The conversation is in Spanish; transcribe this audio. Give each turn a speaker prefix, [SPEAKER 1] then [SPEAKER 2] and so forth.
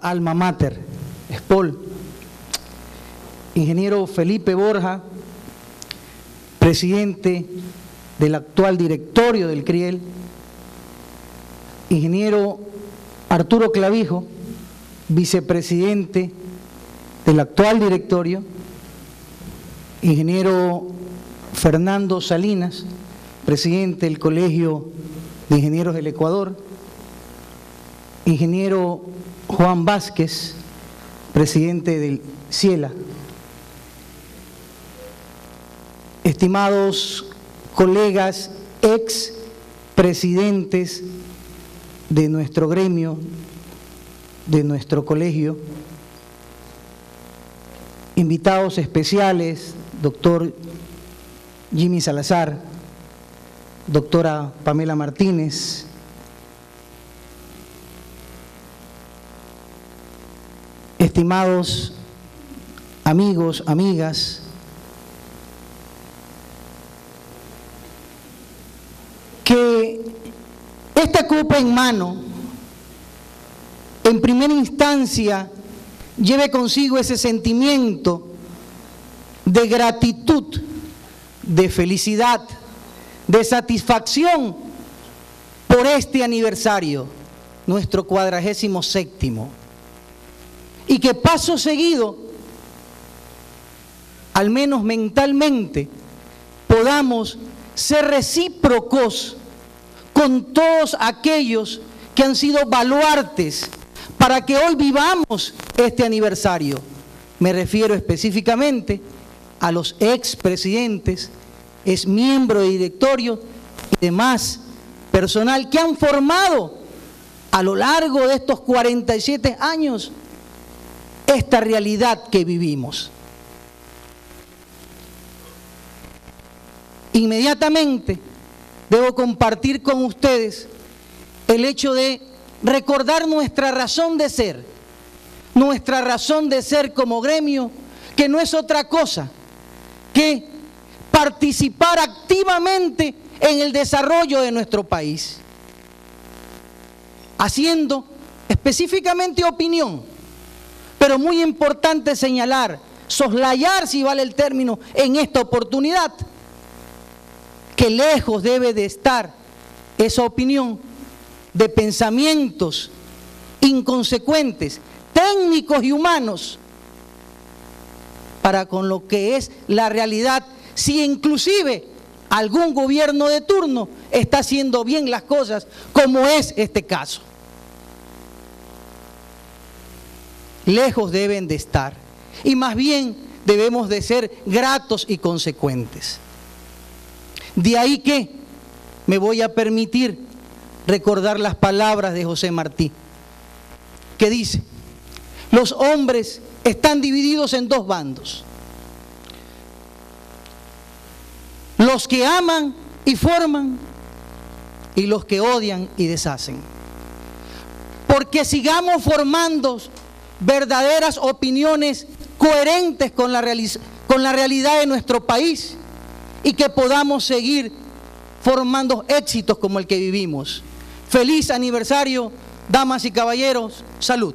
[SPEAKER 1] alma mater, SPOL. Ingeniero Felipe Borja, presidente del actual directorio del CRIEL. Ingeniero Arturo Clavijo, vicepresidente del actual directorio. Ingeniero Fernando Salinas, presidente del Colegio de Ingenieros del Ecuador, ingeniero Juan Vázquez, presidente del CIELA, estimados colegas ex presidentes de nuestro gremio, de nuestro colegio, invitados especiales, doctor Jimmy Salazar, doctora Pamela Martínez, estimados amigos, amigas, que esta copa en mano, en primera instancia, lleve consigo ese sentimiento de gratitud, de felicidad, de satisfacción por este aniversario, nuestro cuadragésimo séptimo. Y que paso seguido, al menos mentalmente, podamos ser recíprocos con todos aquellos que han sido baluartes para que hoy vivamos este aniversario. Me refiero específicamente a los expresidentes es miembro de directorio y demás personal que han formado a lo largo de estos 47 años esta realidad que vivimos. Inmediatamente debo compartir con ustedes el hecho de recordar nuestra razón de ser, nuestra razón de ser como gremio, que no es otra cosa que participar activamente en el desarrollo de nuestro país, haciendo específicamente opinión, pero muy importante señalar, soslayar, si vale el término, en esta oportunidad, que lejos debe de estar esa opinión de pensamientos inconsecuentes, técnicos y humanos, para con lo que es la realidad si inclusive algún gobierno de turno está haciendo bien las cosas, como es este caso. Lejos deben de estar. Y más bien debemos de ser gratos y consecuentes. De ahí que me voy a permitir recordar las palabras de José Martí, que dice, los hombres están divididos en dos bandos los que aman y forman y los que odian y deshacen. Porque sigamos formando verdaderas opiniones coherentes con la, con la realidad de nuestro país y que podamos seguir formando éxitos como el que vivimos. Feliz aniversario, damas y caballeros, salud.